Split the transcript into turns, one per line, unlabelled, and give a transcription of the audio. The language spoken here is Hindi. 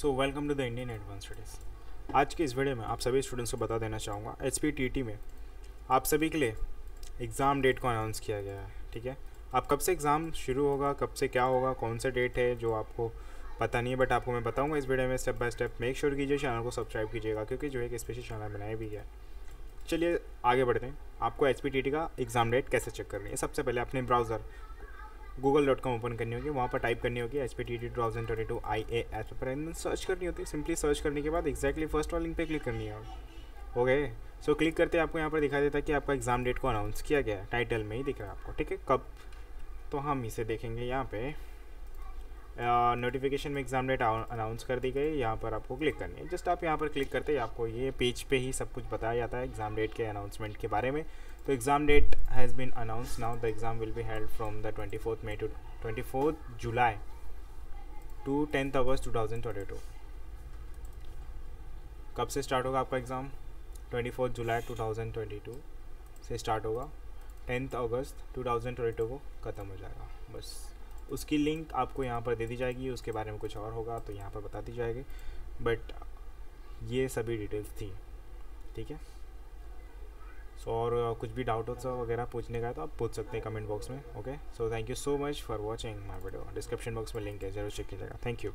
So welcome to the Indian advance studies आज के इस वीडियो में आप सभी स्टूडेंट्स को बता देना चाहूँगा एच में आप सभी के लिए एग्ज़ाम डेट को अनाउंस किया गया है, ठीक है? आप कब से एग्ज़ाम शुरू होगा, कब से क्या होगा, कौन सा डेट है, जो आपको पता नहीं है बट आपको मैं बताऊँगा इस वीडियो में step by step make sure कीजिए चैनल को सब्सक्राइब कीजिएगा, क्योंकि जो एक स्पेशल चैनल बनाया भी है। चलिए आगे बढ़ते हैं। आपको एच का एग्ज़ाम डेट कैसे चेक करनी है? सबसे पहले अपने browser Google dot com open करनी होगी, वहाँ पर टाइप करनी होगी H P T T two thousand twenty two I A H पर सर्च करनी होती है। सिंपली सर्च करने के बाद एक्जैक्टली फ़र्स्ट वाला लिंक पे क्लिक करनी है। हो गए सो क्लिक करते आपको यहाँ पर दिखा देता है कि आपका एग्ज़ाम डेट को अनाउंस किया गया टाइटल में ही दिख रहा है आपको, ठीक है? कब? तो हम इसे देखेंगे यहाँ पे। नोटिफिकेशन में एग्ज़ाम डेट अनाउंस कर दी गई, यहाँ पर आपको क्लिक करनी है। जस्ट आप यहाँ पर क्लिक करते ही आपको ये पेज पे ही सब कुछ बताया जाता है एग्ज़ाम डेट के अनाउंसमेंट के बारे में। तो exam date has been announce now the exam will be held from the twenty fourth May to twenty fourth July to tenth August two thousand twenty two कब से स्टार्ट होगा आपका exam twenty fourth July two thousand twenty two से स्टार्ट होगा। Tenth August two thousand twenty two को ख़त्म हो जाएगा। बस। उसकी लिंक आपको यहाँ पर दे दी जाएगी, उसके बारे में कुछ और होगा तो यहाँ पर बता दी जाएगी। बट ये सभी डिटेल्स थी, ठीक है? सो और कुछ भी डाउट होता वगैरह पूछने का है तो आप पूछ सकते हैं कमेंट बॉक्स में okay so thank you so much for watching my video description box में लिंक है, ज़रूर चेक कीजिएगा। Thank you